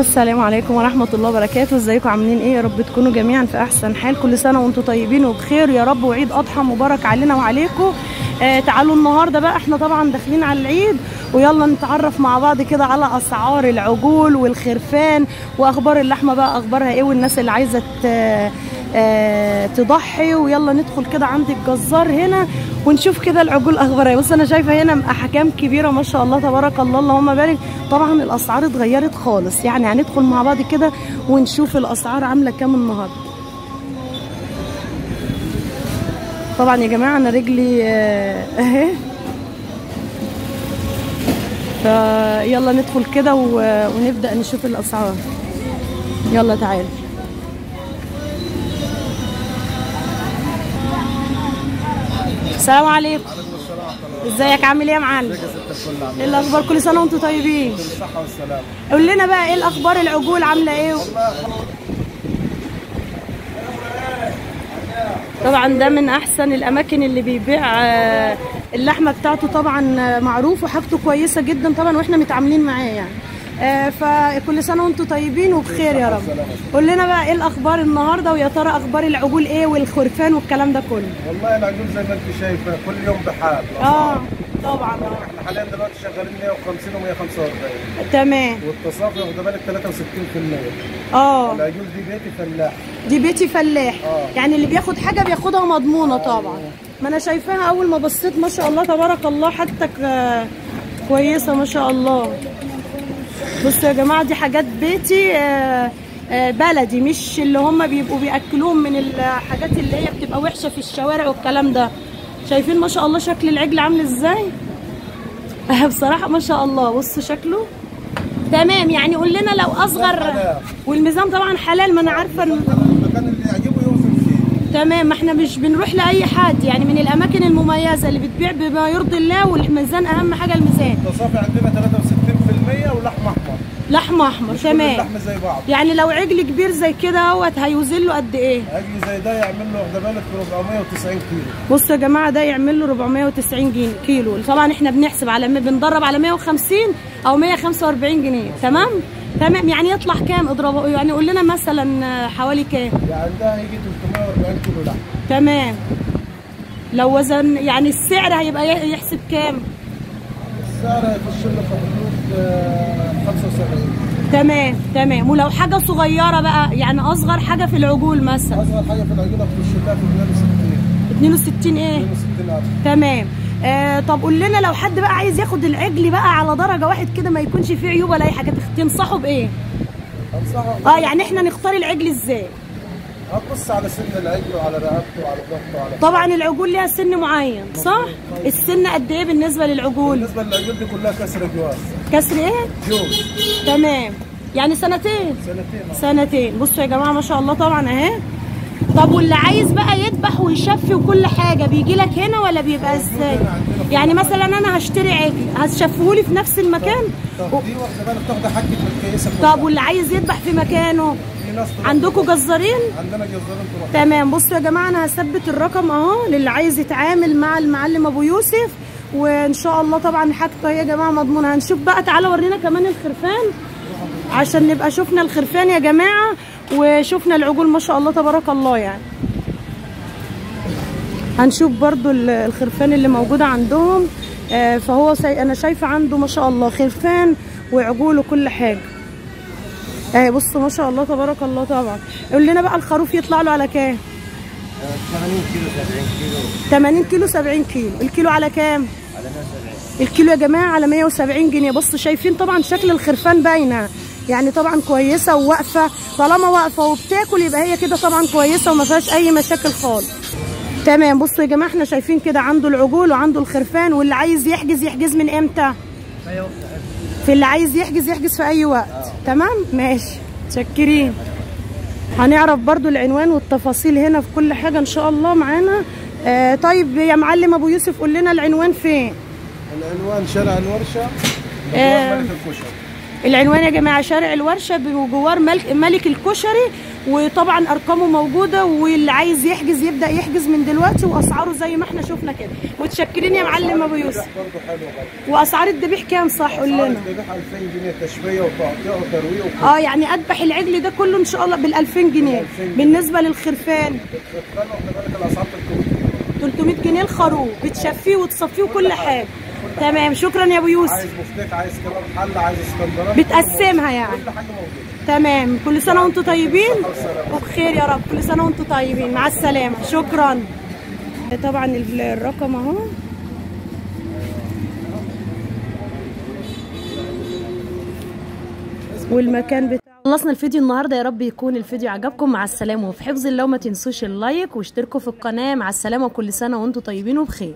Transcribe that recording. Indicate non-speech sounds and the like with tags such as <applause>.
السلام عليكم ورحمة الله وبركاته. ازيكم؟ عاملين إيه؟ يا رب تكونوا جميعا في أحسن حال. كل سنة وأنتم طيبين وبخير. يا رب وعيد أضحى مبارك علينا وعليكم. آه تعالوا النهاردة بقى. إحنا طبعا داخلين على العيد. ويلا نتعرف مع بعض كده على أسعار العجول والخرفان وأخبار اللحمة بقى. أخبارها إيه والناس اللي عايزة آه تضحي ويلا ندخل كده عند الجزار هنا ونشوف كده العجول اخبارها بص أنا شايفة هنا أحكام كبيرة ما شاء الله تبارك الله اللهم بارك. طبعا الأسعار اتغيرت خالص. يعني هندخل مع بعض كده ونشوف الأسعار عاملة كام النهارده. طبعا يا جماعة أنا رجلي آه، <laughs> أهي. فيلا ندخل كده ونبدأ نشوف الأسعار. يلا تعالوا السلام عليكم. ازيك؟ عامل إيه يا معلم؟ إيه الأخبار؟ كل سنة وأنتم طيبين. بالصحة والسلامة قول لنا بقى إيه الأخبار؟ العجول عاملة إيه؟ طبعا ده من أحسن الأماكن اللي بيبيع آه، اللحمة بتاعته طبعا آه، معروف وحاجته كويسة جدا طبعا وإحنا متعاملين معاه يعني. فكل سنة وأنتم طيبين وبخير يا رب. قول لنا بقى إيه الأخبار النهارده ويا ترى أخبار العجول إيه والخرفان والكلام ده كله. والله العجول زي ما انت شايفة كل يوم بحال. آه طبعا. آه. إحنا حاليا دلوقتي شغالين 150 و145 تمام. والتصافي واخدة بالك 63% آه. العجول دي بيتي فلاح. دي بيتي فلاح. آه. يعني اللي بياخد حاجة بياخدها مضمونة طبعا. ما أنا شايفاها أول ما بصيت ما شاء الله تبارك الله حاجتك آه، كويسة ما شاء الله. بصوا يا جماعة دي حاجات بيتي آه، آه، بلدي مش اللي هم بيبقوا بيأكلوهم من الحاجات اللي هي بتبقى وحشة في الشوارع والكلام ده. شايفين ما شاء الله شكل العجل عامل إزاي؟ <laughs> بصراحة ما شاء الله. بصوا شكله. تمام يعني قول لنا لو أصغر. والميزان طبعا حلال ما أنا عارفة المكان اللي يعجبه يوصل فيه. تمام ما إحنا مش بنروح لأي حد. يعني من الأماكن المميزة اللي بتبيع بما يرضي الله والميزان أهم حاجة الميزان. التصافي عندنا 63% ولحم أحمر. لحم أحمر تمام. اللحم زي بعض. يعني لو عجل كبير زي كده أهوت هيوزن له قد إيه؟ عجل زي ده يعمل له واخدة بالك 490 كيلو. بصوا يا جماعة ده يعمل له 490 جنيه كيلو. طبعا إحنا بنحسب على بندرب على 150 أو 145 جنيه. تمام؟ تمام. يعني يطلع كام؟ اضربه يعني قول لنا مثلا حوالي كام؟ يعني ده هيجي 340 كيلو لحم. تمام. لو وزن يعني السعر هيبقى يحسب كام؟ السعر هيخش له في حدود 75 تمام تمام. ولو حاجة صغيرة بقى يعني أصغر حاجة في العجول مثلا. أصغر حاجة في العجول هتخش لها في 62 62 إيه؟ 62 ألف. تمام. آه طب قول لنا لو حد بقى عايز ياخد العجل بقى على درجة واحد كده ما يكونش فيه عيوب ولا أي حاجة تنصحه بايه أنصحه. آه يعني إحنا نختار العجل إزاي؟ هتبص على سن العجل وعلى رقبته وعلى ضغطه وعلى طبعا العجول ليها سن معين صح؟ السن قد إيه بالنسبة للعجول؟ بالنسبة للعجول دي كلها كسر جواز كسر إيه؟ جوز. تمام. يعني سنتين. سنتين. سنتين. بصوا يا جماعة ما شاء الله طبعا أهي. طب واللي عايز بقى يذبح ويشفي وكل حاجة بيجي لك هنا ولا بيبقى إزاي؟ يعني مثلا أنا هشتري عجل هتشفهولي في نفس المكان؟ طب دي واخدة بالك تاخد حاجة من الكيسه طب واللي عايز يذبح في مكانه؟ عندكم جزارين؟ عندنا جزارين تروح. تمام. بصوا يا جماعة أنا هثبت الرقم أهو للي عايز يتعامل مع المعلم أبو يوسف وإن شاء الله طبعا حاجته يا جماعة مضمونة. هنشوف بقى تعالى ورينا كمان الخرفان عشان نبقى شفنا الخرفان يا جماعة وشفنا العجول ما شاء الله تبارك الله يعني. هنشوف برضو ال- الخرفان اللي موجوده عندهم. آه، فهو سي... أنا شايفة عنده ما شاء الله خرفان وعجول وكل حاجة. اهي بصوا ما شاء الله تبارك الله طبعا. قول لنا بقى الخروف يطلع له على كام؟ 80 كيلو 70 كيلو. 80 كيلو 70 كيلو الكيلو على كام؟ على 170 الكيلو يا جماعة على 170 جنيه. بصوا شايفين طبعا شكل الخرفان باينة. يعني طبعا كويسة وواقفة. طالما واقفة وبتاكل يبقى هي كده طبعا كويسة وما فيهاش أي مشاكل خالص. تمام. بصوا يا جماعة إحنا شايفين كده عنده العجول وعنده الخرفان واللي عايز يحجز يحجز من إمتى؟ في اللي عايز يحجز يحجز في أي وقت. تمام؟ ماشي. متشكرين. هنعرف برضو العنوان والتفاصيل هنا في كل حاجة إن شاء الله معانا. آه طيب يا معلم أبو يوسف قول لنا العنوان فين؟ العنوان شارع الورشة آه. ملك الكشري. العنوان يا جماعة شارع الورشة بجوار ملك, ملك الكشري وطبعا أرقامه موجودة واللي عايز يحجز يبدأ يحجز من دلوقتي وأسعاره زي ما إحنا شفنا كده. متشكرين يا معلم أبو يوسف. وأسعار الذبيح كام؟ صح قول أسعار لنا. الذبيح 2000 جنيه تشوية وتقطيع وترويق آه يعني أذبح العجل ده كله إن شاء الله بال 2000 جنيه. 2000 جنيه. بالنسبة للخرفان. الخرفان واخد بالك الأسعار 300 300 جنيه الخروف. بتشفيه وتصفيه وكل حاجة. تمام. شكرا يا أبو يوسف. عايز بفتيك عايز كباب حله عايز اسكندراني. بتقسمها يعني. كل حاجة موجودة. تمام. كل سنة وأنتم طيبين. وبخير يا رب. كل سنة وأنتم طيبين. مع السلامة. شكرا. طبعا ال- الرقم أهو. والمكان بتاع خلصنا الفيديو النهارده. يا رب يكون الفيديو عجبكم. مع السلامة. وفي حفظ الله ما تنسوش اللايك واشتركوا في القناة. مع السلامة. وكل سنة وأنتم طيبين وبخير.